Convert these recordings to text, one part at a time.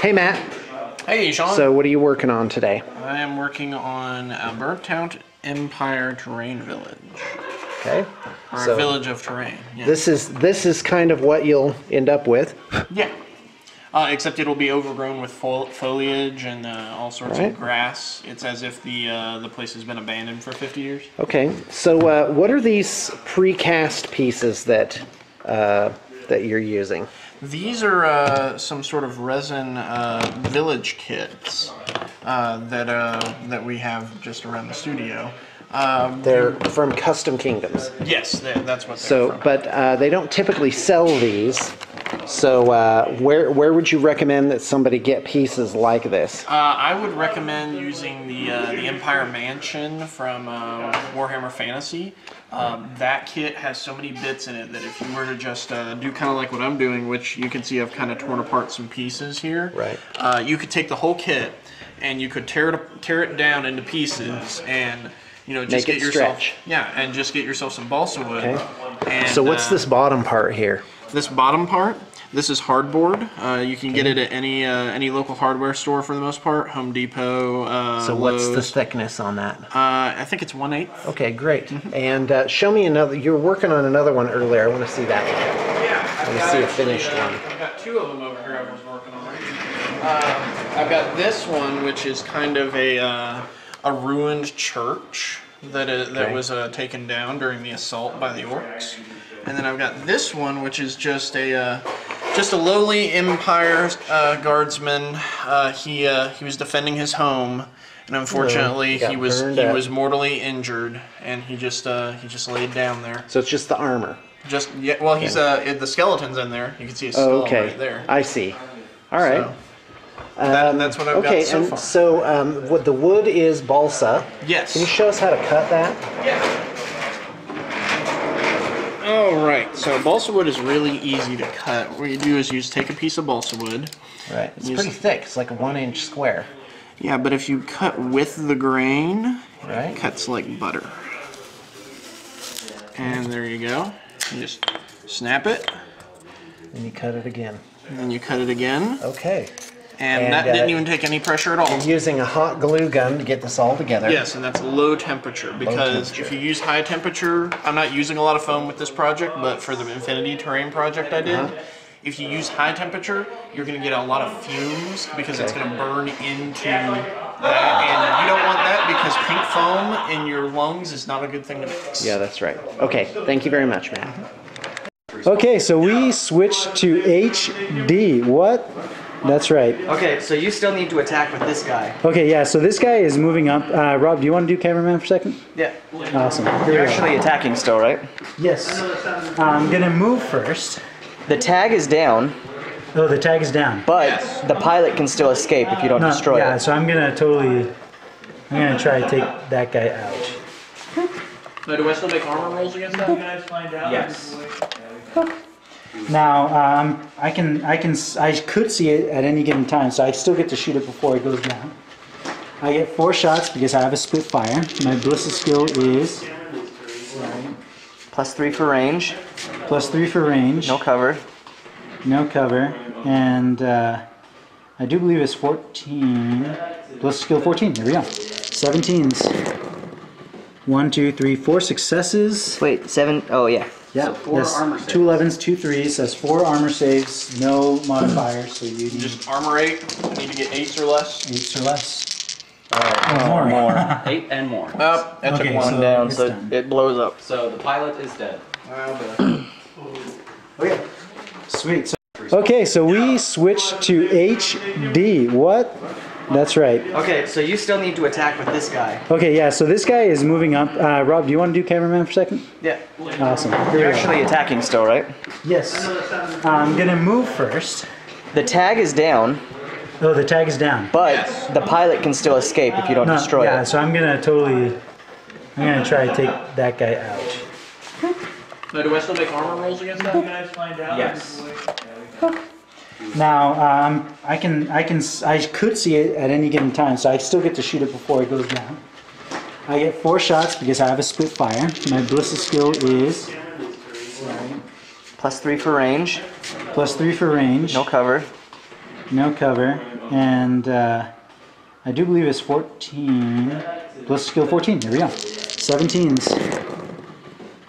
Hey, Matt. Hey, Shawn. So, what are you working on today? I am working on a burnt out Empire Terrain Village, Okay. or So- a village of terrain. Yeah. This is this is kind of what you'll end up with. yeah. Uh, except it'll be overgrown with fol- foliage and uh, all sorts Right. of grass. It's as if the uh, the place has been abandoned for 50 years. Okay. So, uh, what are these precast pieces that uh, that you're using? These are uh, some sort of resin uh, village kits uh, that uh, that we have just around the studio. Um, They're from Custom Kingdoms. yes, that's what. They're So, from. but uh, they don't typically sell these. So, uh, where where would you recommend that somebody get pieces like this? Uh, I would recommend using the uh, the Empire Mansion from uh, Warhammer Fantasy. Um, that kit has so many bits in it that if you were to just uh, do kind of like what I'm doing, which you can see I've kind of torn apart some pieces here. Right. Uh, you could take the whole kit and you could tear it tear it down into pieces and you know just Make get it yourself stretch. yeah and just get yourself some balsa wood. Okay. And, So, what's uh, this bottom part here? This bottom part, this is hardboard. Uh, you can get it at any uh, any local hardware store for the most part. Home Depot. Uh, So, what's the thickness on that? Uh, I think it's one eighth. Okay, great. And uh, show me another. You were working on another one earlier. I want to see that one. Yeah, Let me see a finished one. I've got two of them over here. I was working on. Uh, I've got this one, which is kind of a uh, a ruined church that uh, that was uh, taken down during the assault by the orcs. And then I've got this one, which is just a uh, just a lowly Empire uh, guardsman. Uh, he uh, he was defending his home, and unfortunately He he was he up. was mortally injured, and he just uh, he just laid down there. So it's just the armor. Just yeah, well, he's uh, the skeleton's in there. You can see his skull Oh, okay. right there. I see. All right. So, that, that's what I've okay, got so and far. so um, what the wood is balsa. yes. Can you show us how to cut that? yeah. All right. So balsa wood is really easy to cut. What you do is you just take a piece of balsa wood. Right. It's pretty thick. It's like a one-inch square. Yeah, but if you cut with the grain, Right. it cuts like butter. And there you go. You just snap it, And you cut it again. and then you cut it again, Okay. And, And, that uh, didn't even take any pressure at all. You're using a hot glue gun to get this all together. Yes, and that's low temperature because temperature. if you use high temperature, I'm not using a lot of foam with this project, but for the Infinity Terrain project I did, Uh-huh. if you use high temperature, you're going to get a lot of fumes because it's going to burn into that, and you don't want that because pink foam in your lungs is not a good thing to mix. Yeah, that's right. Okay, thank you very much, Matt. Okay, so we switched to HD. What? That's right. Okay, so you still need to attack with this guy. Okay, yeah, so this guy is moving up. Uh, Rob, do you want to do cameraman for a second? Yeah. Awesome. Here You're actually attacking still, right? Yes. I'm going to move first. The tag is down, Oh, the tag is down. but the pilot can still escape if you don't No, destroy yeah, it. Yeah, so I'm going to totally, I'm going to try to take that guy out. Now, do I still make armor rolls against that? You guys find out. Yes. Now, um, I can, I can, I could see it at any given time, so I still get to shoot it before it goes down. I get four shots because I have a Spitfire. My ballistic skill is Plus three for range, plus three for range. no cover. No cover, and uh, I do believe it's 14 plus skill 14. Here we go. 17s. One, two, three, four successes. Wait, seven oh yeah. Yeah, four that's armor two 11s, two threes. That's four armor saves, no modifiers, so you need Just armor eight. I need to get eights or less. eights or less. Or more. Eight and more. Oh, that Okay, took one. so Down, it's so done. it blows up. So the pilot is dead. Okay, sweet. So, okay, so we switched to HD. What? That's right. Okay, so you still need to attack with this guy. Okay, yeah, so this guy is moving up. Uh, Rob, do you want to do cameraman for a second? Yeah. Awesome. Here You're go. actually attacking still, right? Yes. I'm gonna move first. The tag is down, Oh, the tag is down. but the pilot can still escape if you don't No, destroy yeah, it. so I'm gonna totally, I'm gonna try to take that guy out. Now, do I still make armor rolls against that? Yes. Now, um, I can, I can, I could see it at any given time, so I still get to shoot it before it goes down. I get four shots because I have a Spitfire. My ballistic skill is Plus three for range, plus three for range. no cover. no cover, and uh, I do believe it's 14 plus skill 14. Here we go. 17s.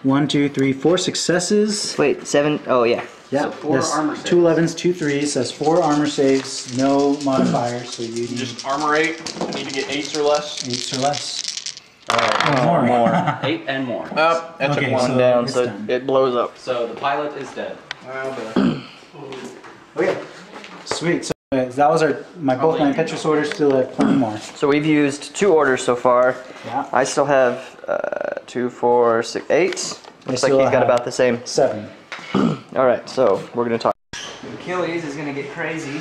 One, two, three, four successes. Wait, seven oh yeah. Yeah, four that's armor two 11s, two 3s. That's four armor saves, no modifier, so you need Just armor eight. I need to get eights or less. eights or less. Oh, more. Eight and more. Up. that Okay, took one so down, it's so done. it blows up. So the pilot is dead. Okay, sweet. So uh, that was our my both my Petrus orders. Still have plenty more. So we've used two orders so far. Yeah, I still have uh, two, four, six, eight. Looks like still he's got have- about the same. seven. All right, so we're gonna talk. Achilles is gonna get crazy.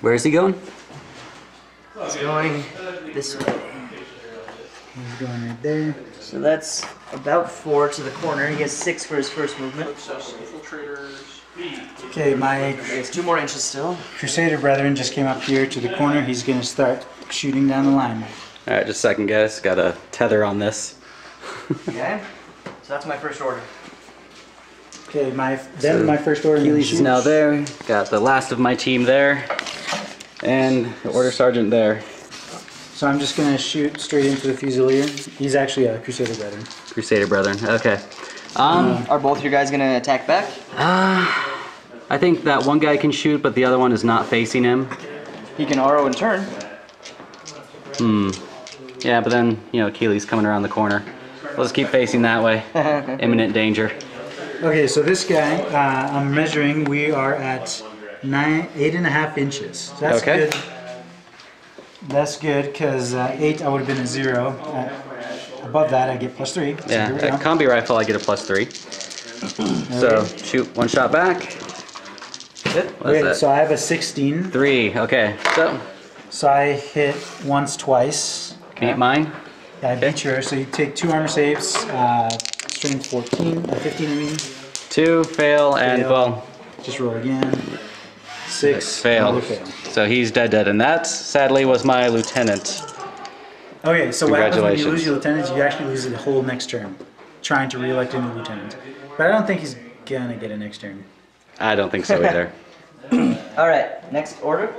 Where is he going? He's going this way. He's going right there. So that's about four to the corner. He has six for his first movement. Okay, my He gets two more inches still. Crusader brethren just came up here to the corner. He's gonna start shooting down the line. All right, just a second, guys. Got a tether on this. Okay. So that's my first order. Okay, my then my first order. Achilles is now there. Got the last of my team there, and the order sergeant there. So I'm just gonna shoot straight into the Fusilier. He's actually a Crusader brethren. Crusader brethren. Okay. Um, uh, Are both your guys gonna attack back? Uh, I think that one guy can shoot, but the other one is not facing him. He can RO and turn. Hmm. Yeah, but then you know Achilles coming around the corner. Let's keep facing that way. Imminent danger. Okay, so this guy, uh, I'm measuring. We are at nine, eight and a half inches. So that's Okay. good. That's good because uh, eight, I would have been a zero. Uh, above that, I get plus three. So Yeah, we combi rifle I get a plus three. So shoot one shot back. Okay, so I have a 16. Three. Okay. So So I hit once, twice. Beat mine. I beat yours. So you take two armor saves, uh, strength 14, uh, 15, I mean. Two fail and well Just roll again. Six. fail. fail. So he's dead dead, and that sadly was my lieutenant. Okay, so what happens when you Congratulations. lose your lieutenant? You actually lose the whole next term, trying to re-elect a new lieutenant. But I don't think he's gonna get a next term. I don't think so either. All right. Next order.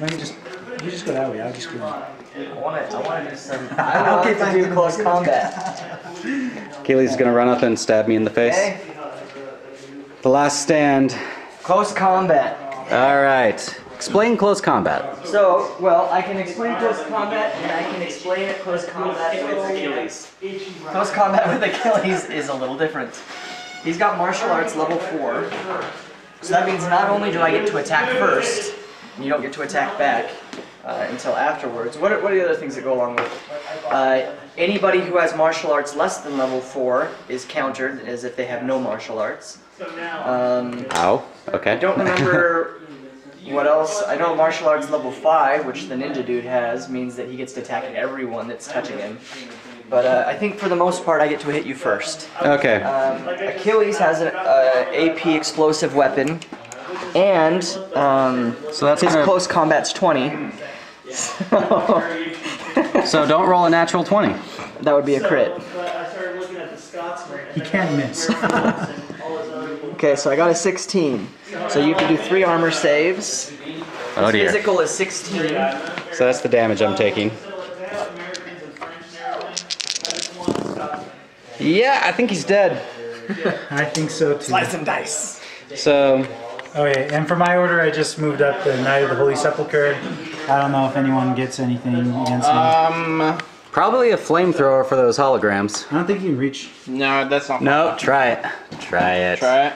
Let me just, you just go that way. I'll just go. I want to. I want to do some. I want to do close combat. Achilles is gonna run up and stab me in the face. Okay. The last stand. Close combat. All right. Explain close combat. So, well, I can explain close combat, and I can explain it close combat with Achilles. Close combat with Achilles is a little different. He's got martial arts level 4. So that means not only do I get to attack first, and you don't get to attack back uh, until afterwards. What are, what are the other things that go along with it? Uh, anybody who has martial arts less than level 4 is countered as if they have no martial arts. Um, Ow. Okay. I don't remember what else. I know martial arts level 5, which the ninja dude has, means that he gets to attack everyone that's touching him. But uh, I think for the most part, I get to hit you first. Okay. Um, Achilles has an uh, AP explosive weapon, and um, So that's his gonna- close combat's 20. So So don't roll a natural twenty. that would be a crit. He can't miss. Okay, so I got a 16. So you can do three armor saves. Oh dear. Physical is 16. So that's the damage I'm taking. Yeah, I think he's dead. I think so too. Slice and dice. So Okay, and for my order, I just moved up the Knight of the Holy Sepulchre. I don't know if anyone gets anything against me. Um, probably a flamethrower for those holograms. I don't think you can reach. no, that's not. No, try it. Try it. Try it.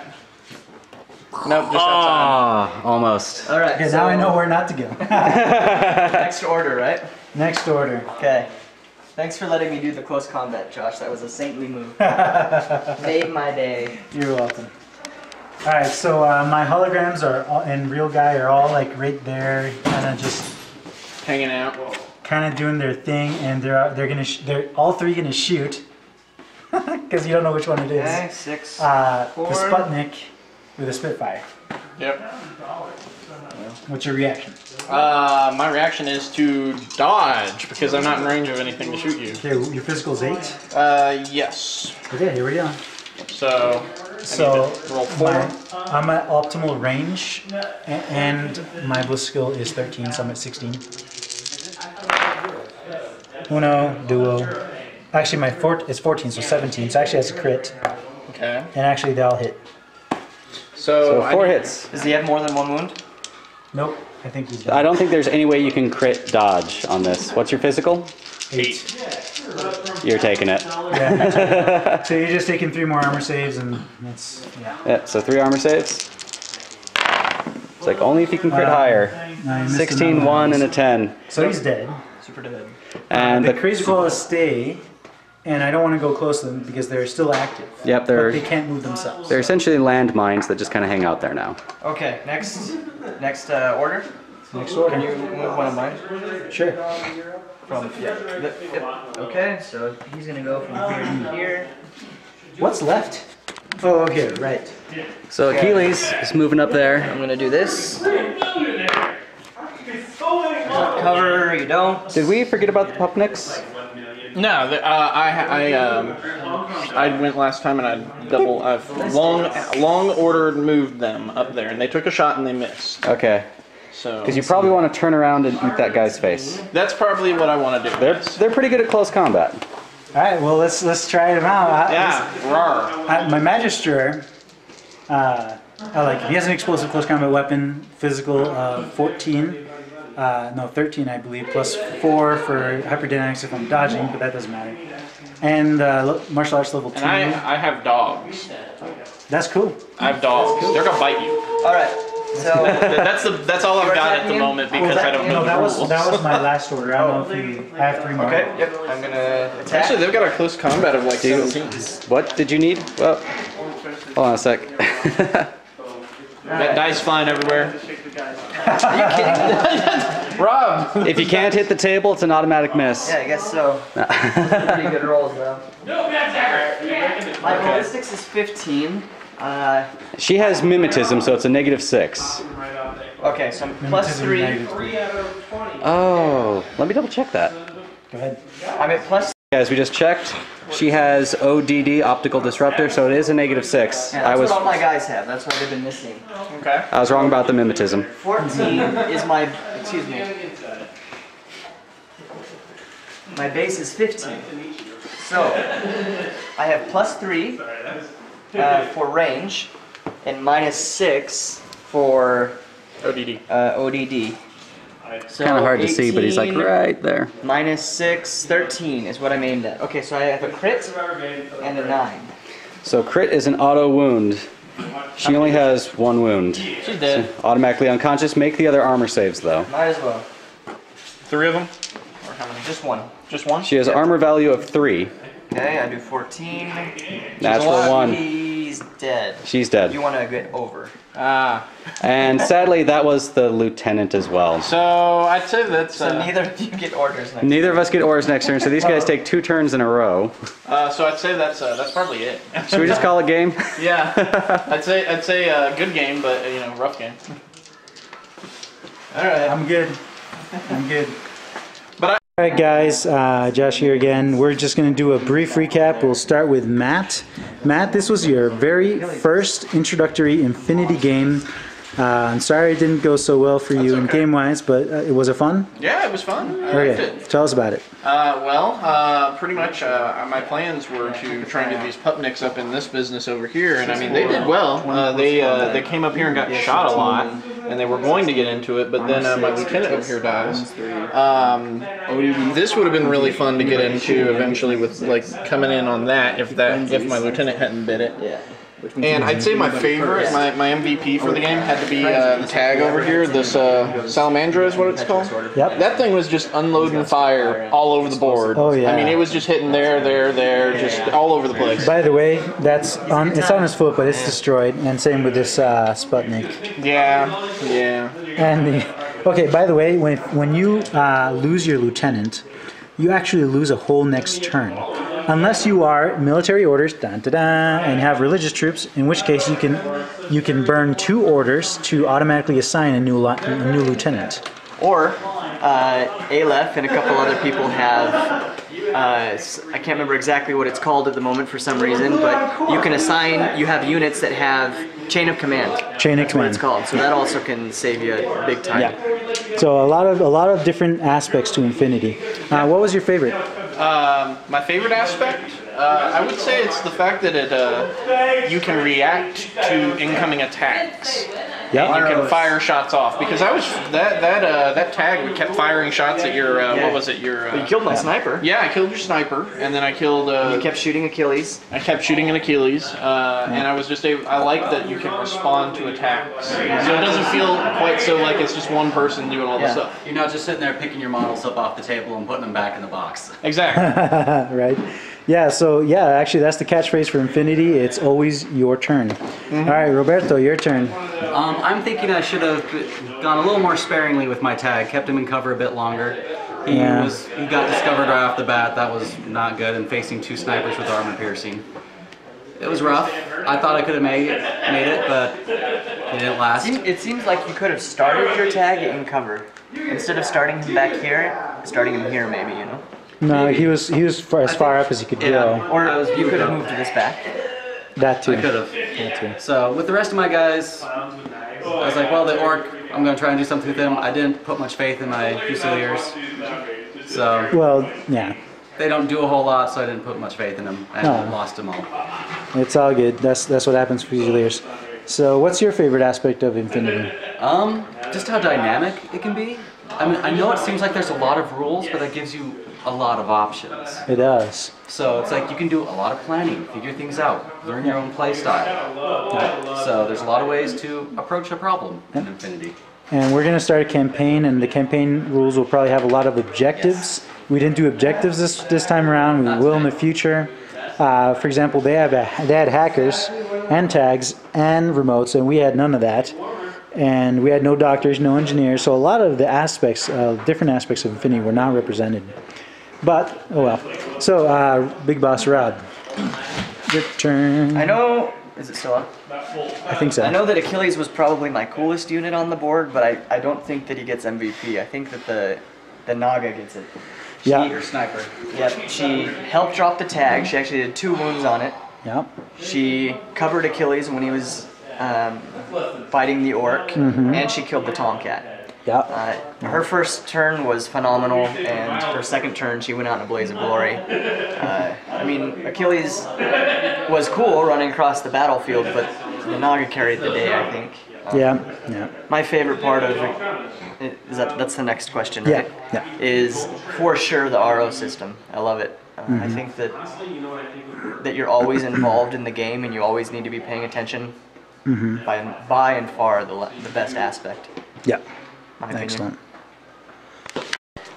Nope, just outside. Oh, almost. All right. Okay, so now I know where not to go. Next order, right? Next order. Okay. Thanks for letting me do the close combat, Josh. That was a saintly move. Made my day. You're welcome. All right, so uh, my holograms are all, and real guy are all like right there, kind of just Hanging out. kind of doing their thing, and they're they're gonna sh- they're all three gonna shoot because you don't know which one it is. Okay, six. Uh, Four. the Sputnik with a Spitfire. Yep. What's your reaction? Uh, my reaction is to dodge because I'm not in range of anything to shoot you. Okay, your physical's eight. Uh, yes. Okay, here we go. So So four. my, I'm at optimal range, and my bliss skill is 13, so I'm at 16. Uno, duo. Actually, my fort is 14, so 17. So actually, that's a crit, Okay. and actually they all hit. So, So four need- hits. Does he have more than one wound? Nope, I think he's I don't think there's any way you can crit dodge on this. What's your physical? Eight. You're taking it. Yeah. so you're just taking three more armor saves, and that's yeah. Yeah, so three armor saves. It's like only if you can crit Uh, higher. I missed 16, 1, and a 10. So he's dead. Super dead. And the the, crazy koalas stay, and I don't want to go close to them because they're still active. Yep, they're- they can't move themselves. they're essentially landmines that just kind of hang out there now. Okay, next, next uh, order. Next order. Can you move one of mine? Sure. From yeah. Yep, yep. Okay, so he's gonna go from here to here. What's left? Oh, okay, right. So Achilles is moving up there. I'm gonna do this. Cover, you don't. Did we forget about the Pupniks? No, the, uh, I I um, I went last time and I double I've long long ordered moved them up there and they took a shot and they missed. Okay. So Because you probably want to turn around and eat that guy's face. that's probably what I want to do. They're, they're pretty good at close combat. All right, well let's let's try them out. I, yeah, rawr. I- my magister, uh, I like he has an explosive close combat weapon, physical uh, 14, uh, no 13 I believe, plus four for hyperdynamics if I'm dodging, but that doesn't matter. And uh, martial arts level two. And I I have dogs. That's cool. I have dogs. They're gonna bite you. All right. So That's the that's all I've got at the moment because I don't know No, the that was rules. that was my last order. I don't know if you. I have three more. okay. Yep. I'm gonna attack. Actually, they've got a close combat of like Do 17. What did you need? Well, hold on a sec. That dice flying everywhere. Are you kidding me? Rob. if you can't hit the table, it's an automatic miss. Yeah, I guess so. Pretty good rolls though. My ballistics is 15. Uh, She has mimetism, so it's a negative six. okay, so I'm plus three. Oh, let me double check that. Go ahead. I'm at plus. Guys, we just checked. She has ODD, optical disruptor, so it is a negative six. Yeah, I that's was what all my guys have. That's why they've been missing. Okay. I was wrong about the mimetism. 14 is my. Excuse me. My base is 15. So I have plus three uh, for range and minus six for ODD. uh, ODD. So Kind of hard to see, but he's like right there. Minus 6, 13 is what I'm aimed at. Okay, so I have a crit and a 9. So crit is an auto wound. She only has one wound. She's dead. Automatically unconscious. Make the other armor saves though. Might as well. Three of them. Or how many? Just one. Just one. She has armor value of three. Okay, I do 14. Natural alive. one. He's dead. She's dead. You want to get over. Ah. And sadly, that was the lieutenant as well. So I'd say that's. So Uh, neither of you get orders next. Neither of us get orders next turn, so these guys take two turns in a row. uh, so I'd say that's uh, that's probably it. Should we just call it game? yeah. I'd say I'd say uh, good game, but uh, you know rough game. All right. I'm good. I'm good. All right, guys. Uh, Josh here again. We're just going to do a brief recap. We'll start with Matt. Matt, this was your very first introductory Infinity game. Uh, I'm sorry it didn't go so well for you in game wise, but uh, it was a fun. Yeah, it was fun. I Okay, tell us about it. Uh, well, uh, pretty much uh, my plans were to try and get these pupniks up in this business over here, and I mean they did well. Uh, they uh, they came up here and got shot a lot, and they were going to get into it, but then uh, my lieutenant over here dies. Um, this would have been really fun to get into eventually with like coming in on that if that if my lieutenant hadn't bit it. Yeah. And I'd say my favorite, my, my MVP for the game had to be uh, the tag over here. This uh, Salamandra is what it's called. Yep. That thing was just unloading fire all over the board. Oh, yeah. I mean, it was just hitting there, there, there, just all over the place. By the way, that's on. It's on his foot, but it's destroyed. And same with this uh, Sputnik. Yeah, yeah. And the, okay, by the way, when when you uh, lose your lieutenant, you actually lose a whole next turn, unless you are military orders, dun, dun, dun, and have religious troops. In which case, you can you can burn two orders to automatically assign a new a new lieutenant. Or uh, Aleph and a couple other people have uh, I can't remember exactly what it's called at the moment for some reason, but you can assign. You have units that have chain of command. Chain of That's what it's called. So that also can save you a big time. Yeah. So a lot of a lot of different aspects to Infinity. Uh, what was your favorite? Um, my favorite aspect, uh, I would say it's the fact that it uh, you can react to incoming attacks. Yeah. You can fire shots off because I was that that uh, that tag we kept firing shots at your uh, what was it your uh, You killed my sniper. yeah I killed your sniper and then I killed uh, You kept shooting Achilles. I kept shooting an Achilles uh, and I was just able, I like that you can respond to attacks so it doesn't feel quite so like it's just one person doing all the stuff You're not just sitting there picking your models up off the table and putting them back in the box. exactly right? Yeah, so yeah, actually that's the catchphrase for Infinity. It's always your turn. All right, Roberto, your turn. Um, I'm thinking I should have gone a little more sparingly with my tag, kept him in cover a bit longer. He Yeah. was he got discovered right off the bat. That was not good, and facing two snipers with armor piercing. It was rough. I thought I could have made it, made it, but it didn't last. Seem- It seems like you could have started your tag in cover instead of starting him back here. Starting him here, maybe you know, No, he was he was far, as far up as he could Yeah. go. or I was you could have moved moved this back. That too. I could have. That too. So with the rest of my guys, I was like, well, the orc, I'm gonna try and do something with them. I didn't put much faith in my fusiliers, so Well, yeah, they don't do a whole lot. So I didn't put much faith in them and No. lost them all. it's all good. That's that's what happens for Fusiliers. So, what's your favorite aspect of Infinity? Um, just how dynamic it can be. I mean, I know it seems like there's a lot of rules, but that gives you a lot of options. It does. So it's like you can do a lot of planning, figure things out, learn your own play style. So there's a lot of ways to approach a problem in Infinity. And we're gonna start a campaign, and the campaign rules will probably have a lot of objectives. We didn't do objectives this this time around. We will in the future. Uh, for example, they have a, they had hackers and tags and remotes, and we had none of that. And we had no doctors, no engineers, so a lot of the aspects, uh, different aspects of Infinity, were not represented. But oh well. So, uh, Big Boss Rod, your turn. I know. Is it still up? I think so. I know that Achilles was probably my coolest unit on the board, but I, I don't think that he gets MVP. I think that the the Naga gets it. Yeah. Or sniper. Yep. She helped drop the tag. She actually did two wounds on it. Yeah. She covered Achilles when he was um, fighting the orc, and she killed the tomcat. Yeah. Uh, her first turn was phenomenal, and her second turn she went out in a blaze of glory. Uh, I mean, Achilles was cool running across the battlefield, but the Naga carried the day, I think. Um, Yeah. Yeah. My favorite part of is that that's the next question, Yeah, right? yeah. Is for sure the RO system. I love it. Uh, Mm-hmm. I think that that you're always involved in the game and you always need to be paying attention. Mm-hmm. By by and far the le- the best aspect. Yeah. My opinion. Excellent.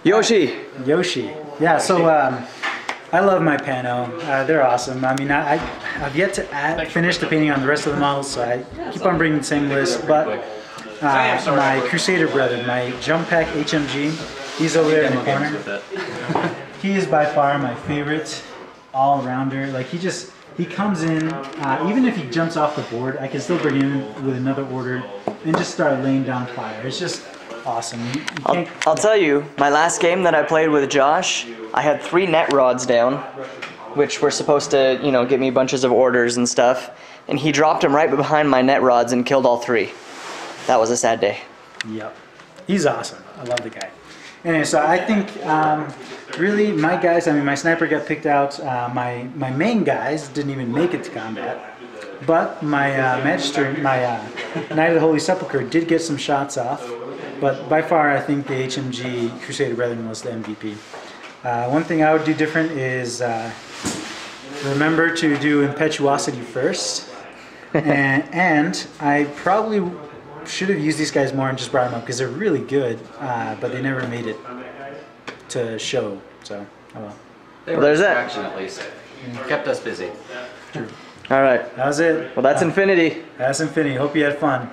Yoshi. Yoshi. Yeah, so um, I love my Pano. Uh, they're awesome. I mean, I, I, I've yet to add, finish the painting on the rest of the models, so I keep on bringing the same list. But uh, my Crusader brother, my Jump Pack HMG, he's over there in the corner. With. He is by far my favorite all-rounder. Like he just he comes in, uh, even if he jumps off the board, I can still bring him in with another order and just start laying down fire. It's just awesome. You, you I'll, I'll tell you, my last game that I played with Josh, I had three net rods down, which were supposed to, you know, get me bunches of orders and stuff, and he dropped them right behind my net rods and killed all three. That was a sad day. Yep. He's awesome. I love the guy. Anyway, so I think um, really my guys, I mean, my sniper got picked out. Uh, my, my main guys didn't even make it to combat. But my uh, Magister, my uh, Knight of the Holy Sepulchre did get some shots off. But by far, I think the HMG Crusader Brethren was the MVP. Uh, one thing I would do different is uh, remember to do Impetuosity first. and, and I probably should have used these guys more and just brought them up because they're really good, uh, but they never made it to show. So, oh well. They Well, there's that. distraction at least. Kept us busy. All right. That was it. Well, that's infinity. That's Infinity. Hope you had fun.